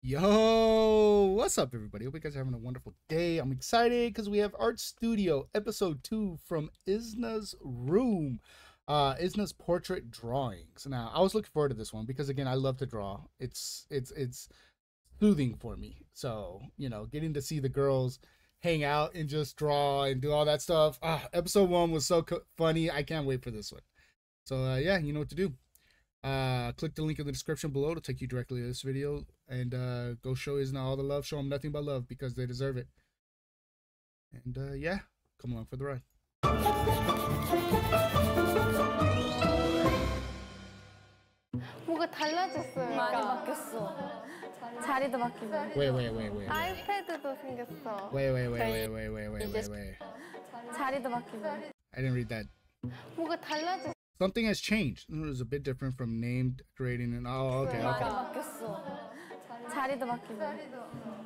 Yo, what's up, everybody? Hope you guys are having a wonderful day. I'm excited because we have Art Studio episode two from Isna's room. Uh, Isna's portrait drawings. Now, I was looking forward to this one because again, I love to draw. It's it's it's soothing for me. So you know, getting to see the girls hang out and just draw and do all that stuff. Ah, episode one was so co- funny. I can't wait for this one. So uh, yeah, you know what to do. Uh, click the link in the description below to take you directly to this video and uh, go show Isna all the love. Show them nothing but love because they deserve it. And uh, yeah, come along for the ride. 뭐가 달라졌어요. 많이 바뀌었어. 자리도 바뀌고. Wait, wait, wait, wait. 아이패드도 생겼어. Wait, wait, wait, wait, wait, wait, wait, wait. 자리도 바뀌고. I didn't read that. 뭐가 달라졌어. Something has changed. It was a bit different from named, creating, and oh, okay, okay. 바뀌었어. 자리도 바뀌고.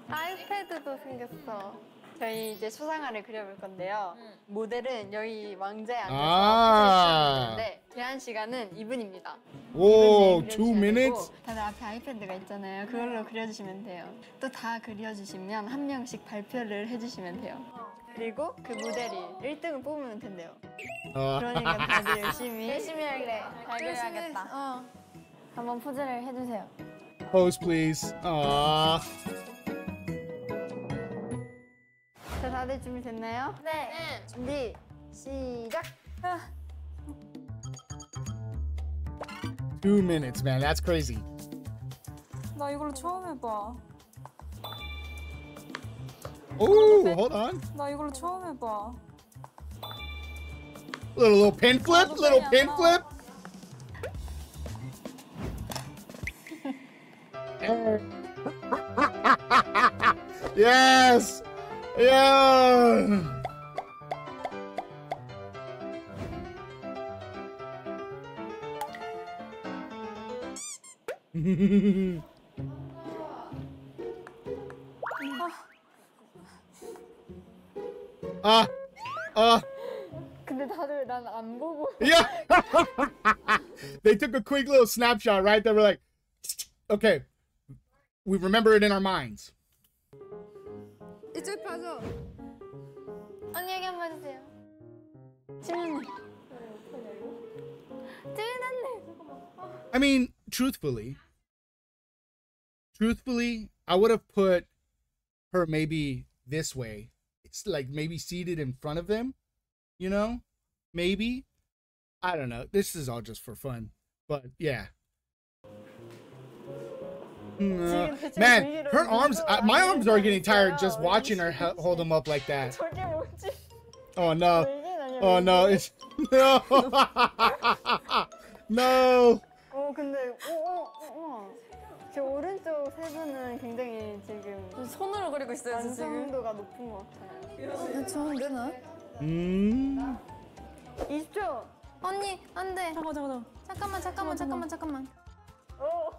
아이패드도 생겼어. 저희 이제 수상화를 그려볼 건데요. 모델은 여기 왕자에 앉아서 아. 포즈를 제한 시간은 2분입니다. Whoa, two minutes? 다들 앞에 아이패드가 있잖아요. 그걸로 그려주시면 돼요. 또 다 그려주시면 한 명씩 발표를 해주시면 돼요. 그리고 그 모델이 1등을 뽑으면 된대요. Uh, 그러니까 다들 열심히 열심히 할래. 잘 그려야겠다. 어. 한번 포즈를 해주세요. pose, please. Aw. 자, 다들 준비 됐나요? 네. 준비, 시작! Two minutes, man. That's crazy. 나 이걸로 처음 해봐. Oh, hold on. 나 이걸로 처음 해봐. Little little pin flip, little pin flip. yes. Yeah. quick little snapshot, right? They were like, okay, we remember it in our minds. 이쪽 봐줘. 언니 얘기 한번 해주세요. 지민이 지민 언니. I mean, truthfully, truthfully, I would have put her maybe this way. It's like maybe seated in front of them, you know? Maybe. I don't know. This is all just for fun. But yeah. No. Man, her arms, uh, my arms are getting tired just watching her he- hold them up like that. 저게 뭐지? Oh no. 이게 아니야 Oh no. It's no. no. 어 근데 오오오 저 오른쪽 세 분은 굉장히 지금 손으로 그리고 있어요, 저 지금. 완성도가 높은 것 같아요 좋은데 나? Mm. 20초 언니 안 돼. 잠깐, 잠깐, 잠깐만 잠깐만 잠깐만 잠깐만. 5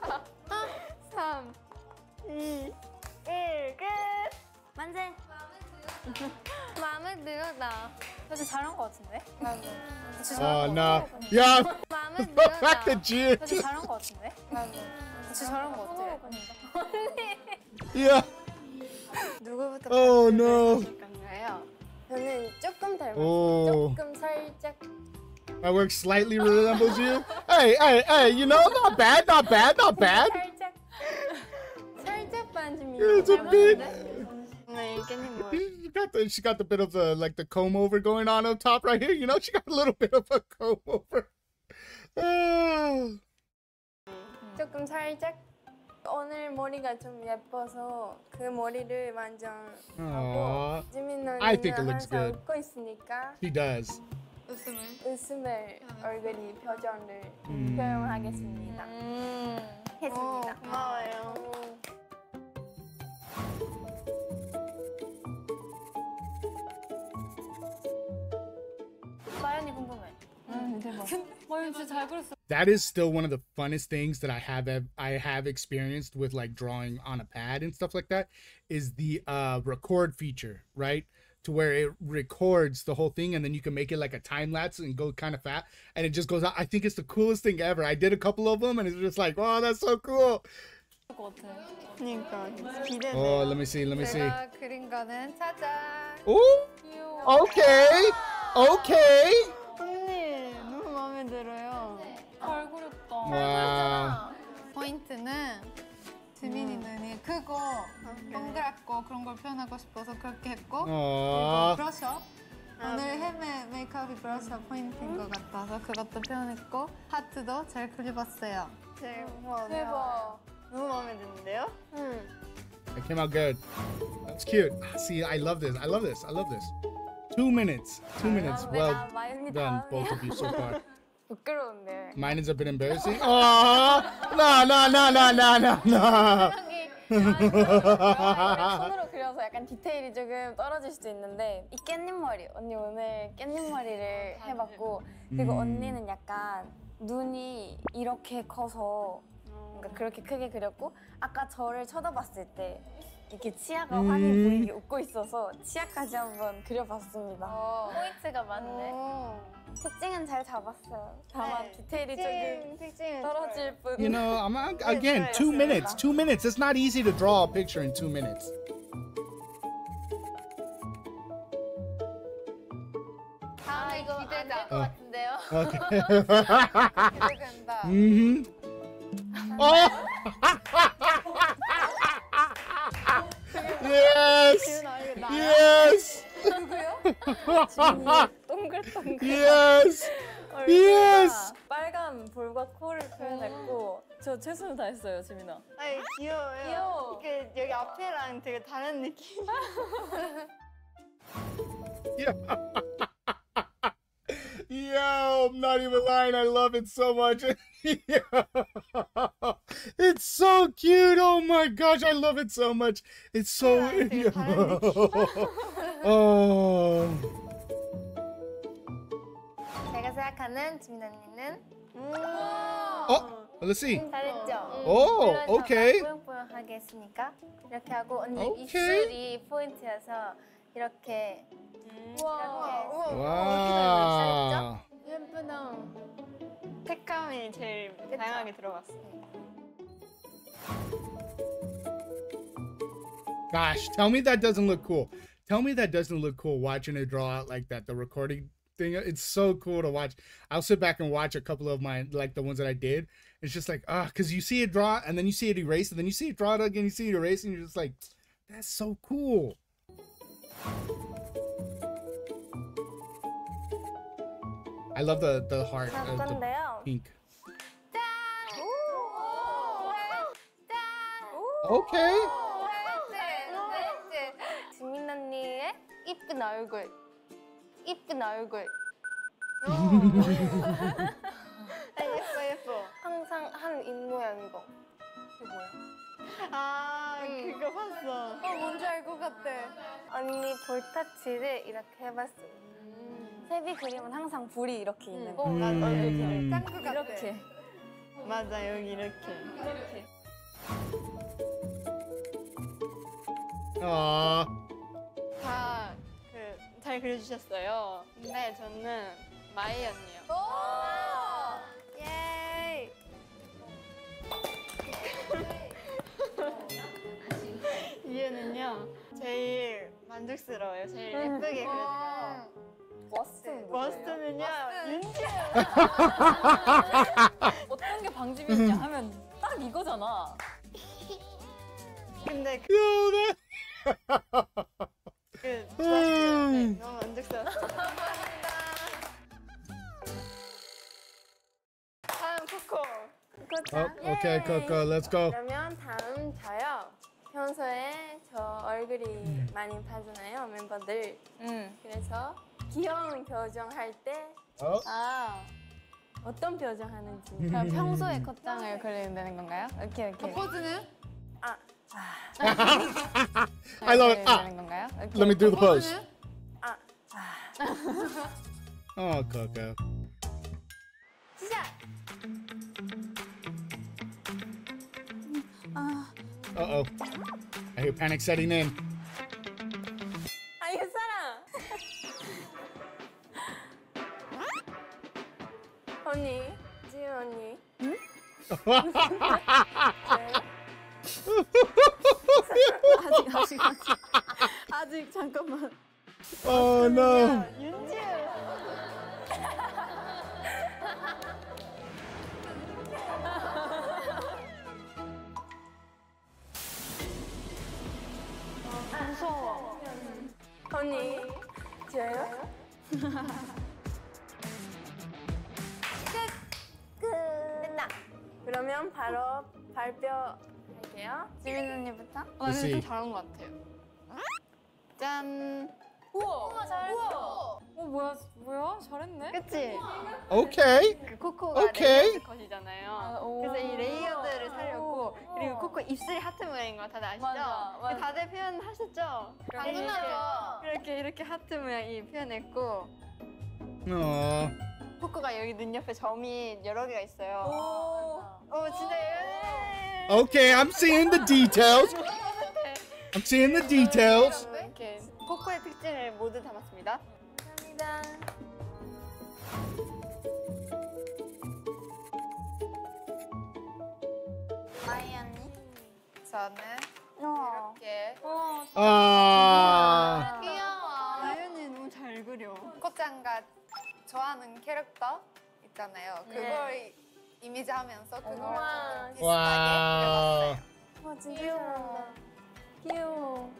4 3 2 1 끝! 만세. 마음에 나. 그래서 잘한 것 같은데? Oh no. Yeah. 마음에 June. 그래서 잘한 것 같은데? 진짜 잘한 것 같아. Yeah. 누구부터 Oh no. 건가요? 저는 조금 닮았어. Oh. 조금 살짝. My work slightly resembles you. Hey, hey, hey, you know, not bad, not bad, not bad. 살짝. 살짝 반지미. It's a bit. 오늘 깨님 뭐 She got the she got the bit of the like the comb over going on up top right here. You know, she got a little bit of a comb over. Oh. 조금 살짝. 오늘 머리가 좀 예뻐서 그 머리를 완전 Aw. 지민 I think it 언니는 looks 항상 good. 웃고 있으니까 She does. 웃음을 웃음을 얼굴이 표정을 음. 표현하겠습니다. 했습니다. 고마워요 that is still one of the funnest things that I have I have experienced with like drawing on a pad and stuff like that is the uh, record feature, right? To where it records the whole thing and then you can make it like a time lapse and go kind of fat and it just goes out. I think it's the coolest thing ever. I did a couple of them and it's just like, oh, that's so cool. Oh, let me see. Let me see. Oh, okay. Okay. 들어요. 잘 그렸다. Wow. 포인트는 지민이 눈이 크고 동그랗고 그런 걸 표현하고 싶어서 그렇게 했고 Aww. 브러셔 오늘 헤메 메이크업이 브러셔 포인트인 것 같아서 그것도 표현했고 하트도 잘 그려봤어요. 대박. 너무 마음에 드는데요? It came out good. That's cute. See, I love this. I love this. I love this. Two minutes. Two minutes. Well 마음이 done, 다 both of you so far. 부끄러운데. Mine is a bit embarrassing. Oh, no, no, no, no, no, no, no. 손으로 그려서 약간 디테일이 조금 떨어질 수도 있는데 이 깻잎 머리 언니 오늘 깻잎 머리를 해봤고 그리고 음. 언니는 약간 눈이 이렇게 커서 그러니까 그렇게 크게 그렸고 아까 저를 쳐다봤을 때 이렇게 치아가 환히 음. 보이게 웃고 있어서 치아까지 한번 그려봤습니다. 포인트가 많네. 특징은 잘 잡았어요. 다만 네, 디테일이 조금 특징은 떨어질 뿐. You know, I'm again two minutes. Two minutes. It's not easy to draw a picture in two minutes. 다음에 이거 기대가 어. 같은데요. 기대된다. mm-hmm. Oh. yes. Yes. 동글동글. Yes. 얼굴에다 Yes. 빨간 볼과 코를 표현했고 저 최선을 다했어요, 지민아. 아니 귀여워요. 귀여워. 그 여기 앞에랑 되게 다른 느낌. Yo, I'm not even lying. I love it so much. it's so cute. Oh my gosh, I love it so much. It's so. oh. 생각하는 지민 언니는 Oh, let's see. 잘했죠? Oh, 물론 okay. 저가 뽀용뽀용하게 했으니까 이렇게 하고 언니 오케이. 입술이 포인트여서 이렇게 이렇게 Wow. 예쁘다. 색감이 제일 다양하게 들어갔어. Gosh, tell me that doesn't look cool. Tell me that doesn't look cool watching it draw out like that. The recording thing, it's so cool to watch. I'll sit back and watch a couple of my like the ones that I did. It's just like ah, because you see it draw and then you see it erase and then you see it draw it again. You see it erase and you're just like, that's so cool. I love the the heart, uh, the 건데요. pink. Okay. 지민 언니의 이쁜 얼굴. 이쁜 얼굴. 아, 예뻐 예뻐. 항상 하는 입 모양 이거. 이게 뭐야? 아 그거 봤어. 어 뭔지 알 것 같아. 언니 볼터치를 이렇게 해봤어요. 세비 그림은 항상 불이 이렇게 있는 거. 어, 음. 짱구 같아. 이렇게. 맞아 여기 이렇게. Aw. 다들 잘 그려주셨어요. 근데 저는 마이 언니요. 오! 예. 이유는요 제일 만족스러워요. 제일 예쁘게 그려서. 베스트는 베스트는요 윤지. 어떤 게 방지면이냐 하면 딱 이거잖아. 근데 그. 네, 너무 만족스러웠어요. 다음 코코. Oh, okay, Coco, let's go. 그러면 다음 저요. 평소에 저 얼굴이 많이 봐주나요 멤버들. 응. 그래서 귀여운 표정 할때 Oh. 아. 어떤 표정 하는지. 그럼 평소에 컷장을 그리면 되는 건가요? 오케이 오케이. 포즈는? 아, I love it. 건가요? let me do the pose. 아, Oh, Coco. 시작. Uh oh. I hear panic setting in. 아, 이거 사랑. 언니, 지은 언니. 네. 아직 아직 아직 아직 잠깐만. Oh no. 윤지우. 무서워. 언니 저요? 끝! 끝! 끝나! 그러면 바로 발표할게요. 지민 언니부터. 어, 나 그치. 좀 잘한 것 같아요. 짠. 우와. 잘했어. 어 뭐야 뭐야 잘했네. 그치? Okay. 그 코코가 오케이. layered 컷이잖아요. 오. 그래서 이 layered를 살렸고 그리고 코코 입술이 하트 모양인 거 다들 아시죠? 맞아, 맞아. 다들 표현하셨죠? 당연하죠. 이렇게 이렇게 하트 모양이 표현했고 Aw. 코코가 여기 눈 옆에 점이 여러 개가 있어요. 오. 어 진짜 예. Okay, I'm seeing the details. I'm seeing the details. 특징을 모두 담았습니다. 감사합니다. 마이 언니. 저는 어. 이렇게 어. Ah. 귀여워. 나연이 너무 잘 그려. 코짱가 좋아하는 캐릭터 있잖아요. 그걸 이미지 하면서 그걸 우와. 좀. 비슷하게 와 진짜 귀여워. 귀여워.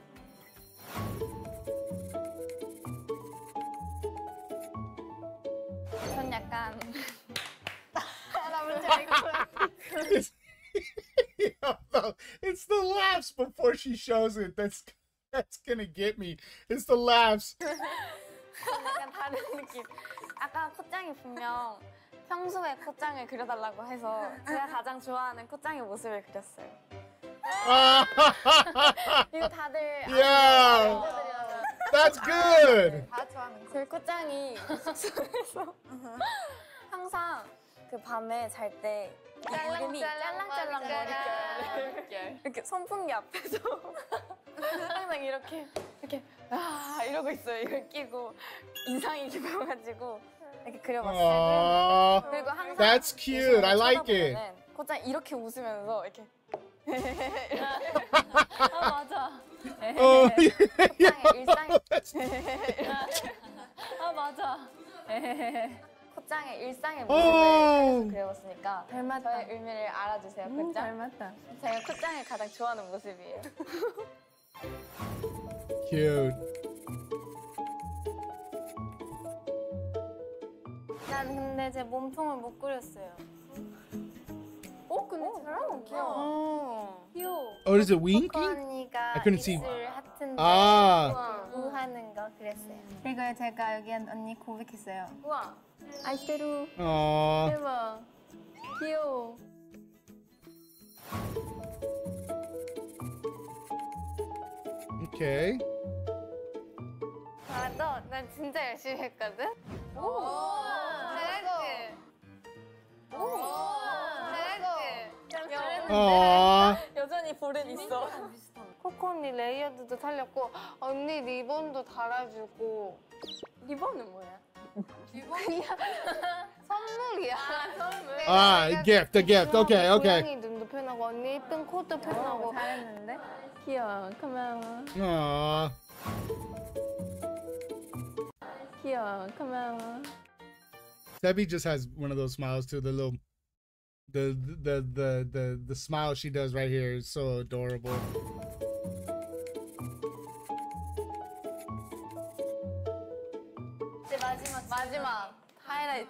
약간 나 뭔지 알겠어. It's, the laughs before she shows it. That's that's gonna get me. It's the laughs. 약간 다른 느낌. 아까 코짱이 분명 평소에 코짱을 그려달라고 해서 제가 가장 좋아하는 코짱의 모습을 그렸어요. 이거 다들 Yeah. That's good. 다 좋아하는 거. 코짱이 숙소에서 항상 그 밤에 잘 때 이름이 짤랑짤랑 머릿결 이렇게 선풍기 앞에서 항상 이렇게 이렇게 아 이러고 있어요. 이걸 끼고 인상이 깊어가지고 이렇게 그려봤어요. Aw. 그리고 항상 That's cute. I like it. 코짱 이렇게 웃으면서 이렇게 아 맞아. Oh, yeah. 코짱의 일상 That's- 아 맞아. 코짱의 일상의 어. 모습을 그려봤으니까 저의 의미를 알아주세요. 코짱. 닮았다. 제가 코짱을 가장 좋아하는 모습이에요. Cute. 난 근데 제 몸통을 못 그렸어요. 어, 근데 잘하고 귀여워. 어. 귀여워. Oh, is it winking? I couldn't see. 하트인데 아. 우 하는 거 그렸어요. 그리고 제가 여기 언니 고백했어요. 우와. 알테루 Aw. 대박. 귀여워. Okay. 아, 너, 난 진짜 열심히 했거든? 오, 잘했지. 오, 잘했지. Aw. 여전히 볼은 있어. 코코 언니 레이어드도 살렸고, 언니 리본도 달아주고. 리본은 뭐야? 선물이야. 선물. Ah, gift, a gift. Okay, okay. 고양이 눈도 표현하고, 언니 예쁜 코도 표현하고. 잘했는데? 귀여워. 고마워. Aw. 귀여워. 고마워. Debbie just has one of those smiles too. The little, the the the the the smile she does right here is so adorable. I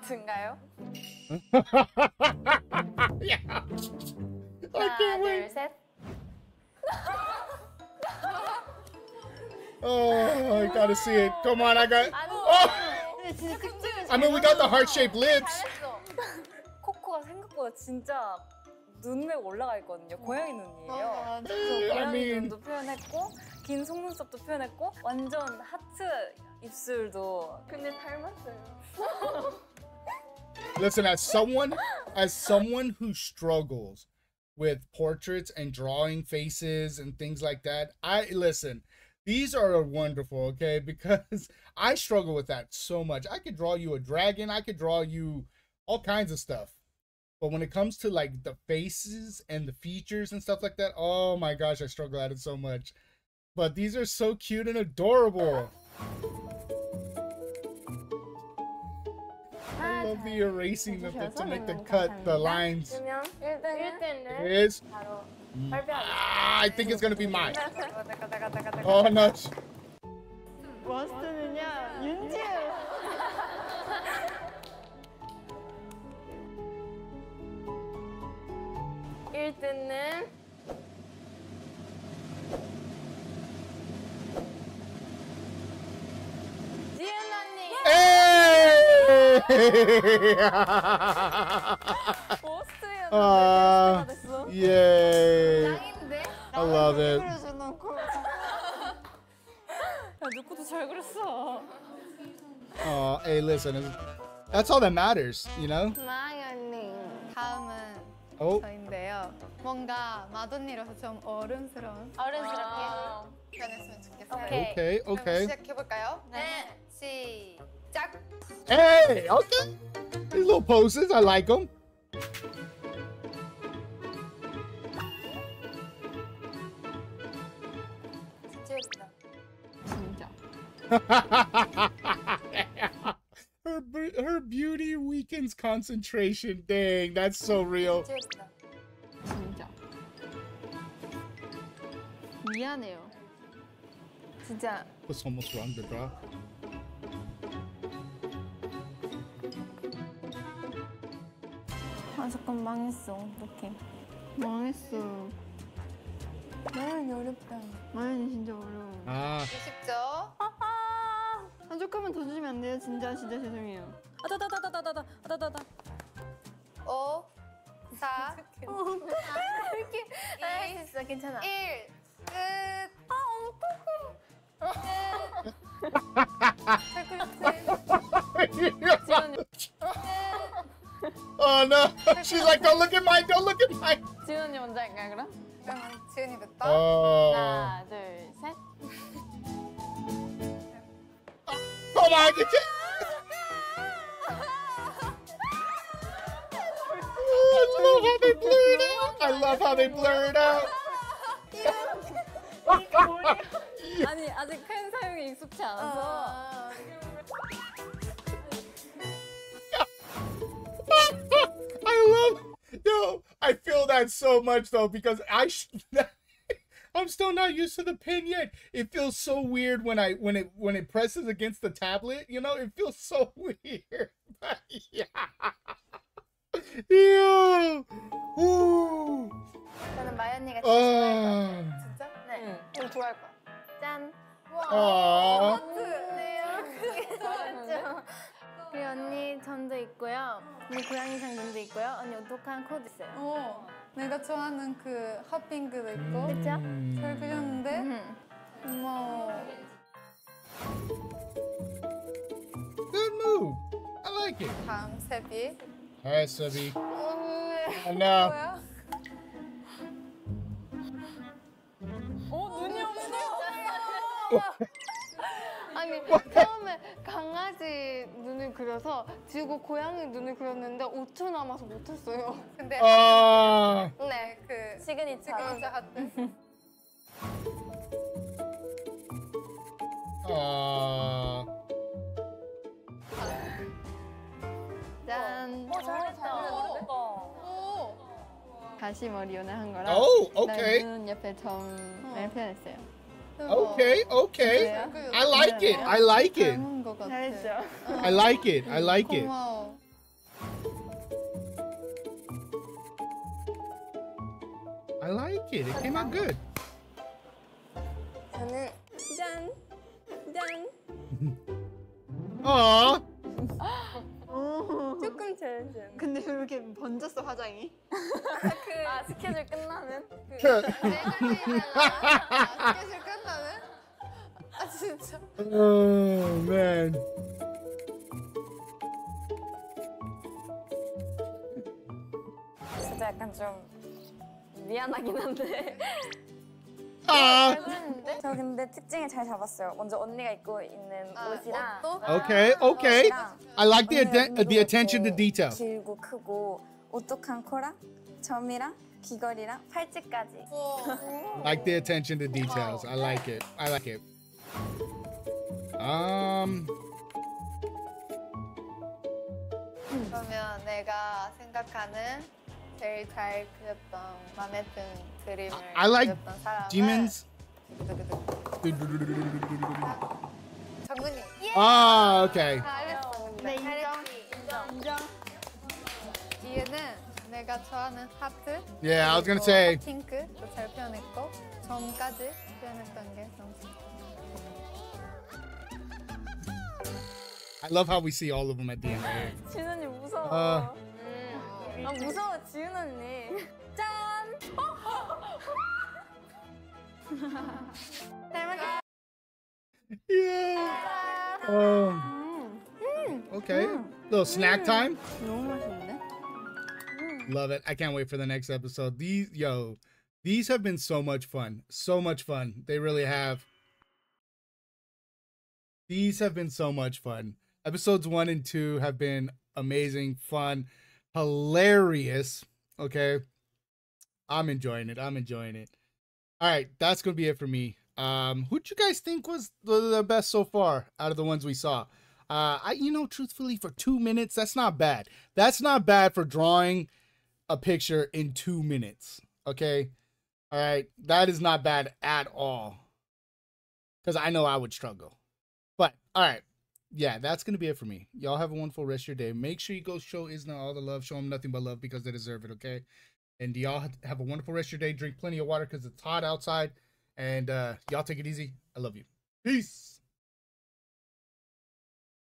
하나, 둘. 셋. Oh, I gotta see it. Come on, I got. Oh, I mean, we got the heart-shaped lips. 코코가 생각보다 진짜 눈매가 올라가 있거든요. 고양이 눈이에요. 아, 그래서 I 고양이 mean- 눈도 표현했고 긴 속눈썹도 표현했고 완전 하트 입술도 근데 닮았어요. Listen, as someone, as someone who struggles with portraits and drawing faces and things like that, I listen. These are wonderful, okay? Because I struggle with that so much. I could draw you a dragon. I could draw you all kinds of stuff. But when it comes to like the faces and the features and stuff like that, oh my gosh, I struggle at it so much. But these are so cute and adorable. I love the erasing of it to make the cut, the lines. 그러면 1등은 1등은 Is 바로 ah, I think it's gonna be mine. 내가 내가 내가 내가 내가 Oh no. 워스트는요 윤지우. 일등은 지은 언 워스트였는데 아, 됐어. Yay! 짱인데? I love it. 야 누구도 잘 그렸어. Oh, hey, listen, that's all that matters, you know. 마연님. 다음은 Oh, 저인데요. 뭔가 맏언니라서 좀 어른스러운 어른스럽게. 표현했으면 좋겠어요. 오케이. okay, 그럼 okay. 시작해 볼까요? 네. 시작. Hey, okay. These little poses, I like them. 진짜 진짜. her bu- her beauty weakens concentration. Dang, that's so real. 예쁘다. 진짜. 미안해요. 진짜 That's almost wrong to 아 잠깐 망했어. 어떡해. 망했어. 나연이 어렵다. 마연이 진짜 어려워. Ah, 쉽죠? 한 조금만 더 주시면 안 돼요? 진짜 진짜 죄송해요. 아다다다다다다다 아다다다. 5, 4, 이렇게 할수 있어. 괜찮아. 1. 끝. 아, oh no! She's like, don't look at mine. Don't look at mine. 지은 언니 먼저 할까요 그럼? Much though because I sh- I'm still not used to the pen yet. It feels so weird when I when it when it presses against the tablet. You know, it feels so weird. But yeah. Yeah. Ooh. 저는 마연이가 제일 좋아할 것 같아요. Oh. 진짜? 네. 응. 좀 좋아할 거야. 짠. Aw. 네, 이렇게 잘했죠. 그리고 언니 전도 있고요. 언니 고양이상 눈도 있고요. 언니 오똑한 코도 있어요. 어, 내가 좋아하는 그 핫핑크도 있고. 그쵸? 잘 그렸는데? 음. 고마워. Good move. I like it. 다음 세비. Hi. 어, I know. 뭐야? 어 눈이 없어. 아니 처음에 강아지 눈을 그려서 지우고 고양이 눈을 그렸는데 5초 남아서 못했어요. 근데 Ah. 네, 그 signature. signature 하트. Ah. 짠. 어 잘했다. 오, 다시 머리 오늘 한 거랑 Oh, okay. 눈 옆에 점을 표현했어요. 대박. Okay, okay. 잘 그렸다. I like it. I like it. 닮은 것 같아. 잘했죠? I like it. I like it. 고마워. I like it. It came out good. 저는 짠. 짠. Aw. 조금 잘했어요. 근데 왜 이렇게 번졌어 화장이? 아 스케줄 끝나는? 그 아, 스케줄 끝나네? 아 진짜. oh man. 진짜 약간 좀 미안하긴 한데. Ah. 저 근데 특징을 잘 잡았어요. 먼저 언니가 입고 있는 아, 옷이랑 옷도? Okay, okay. 옷이랑 I like the atten- the attention to detail. 길고 크고 오똑한 코랑 점이랑 귀걸이랑 팔찌까지. Like the attention to details. I like it. I like it. Um, 그러면 내가 생각하는 제일 잘 그렸던 마음에 든 그림을 I like 그렸던 사람은 demons. 정근이. Ah, okay. 아, 알겠어. 네, 인정. 인정. 인정. 뒤에는 내가 좋아하는 하트. Yeah, I was gonna say. 핑크도 잘 표현했고 점까지 표현했던 게 너무 I love how we see all of them at the end. Right? 지은 언니 무서워. 아. 아 무서워 지은 언니. 짠. Yeah. Um, okay. Little snack time. 너무 맛있는데? Love it. I can't wait for the next episode. These, yo, these have been so much fun. So much fun. They really have. These have been so much fun. Episodes one and two have been amazing, fun, hilarious. Okay. I'm enjoying it. I'm enjoying it. All right. That's going to be it for me. Um, who'd you guys think was the, the best so far out of the ones we saw? Uh, I, you know, truthfully, for two minutes, that's not bad. That's not bad for drawing a picture in two minutes. Okay. All right. That is not bad at all. Because I know I would struggle. But all right. Yeah, that's going to be it for me. Y'all have a wonderful rest of your day. Make sure you go show Isna all the love. Show them nothing but love because they deserve it. Okay. And y'all have a wonderful rest of your day. Drink plenty of water because it's hot outside. And uh, y'all take it easy. I love you. Peace.